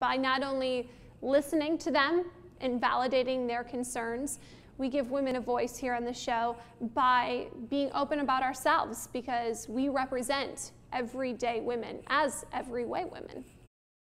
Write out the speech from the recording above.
by not only listening to them and validating their concerns, we give women a voice here on the show by being open about ourselves because we represent everyday women as Every Way Woman.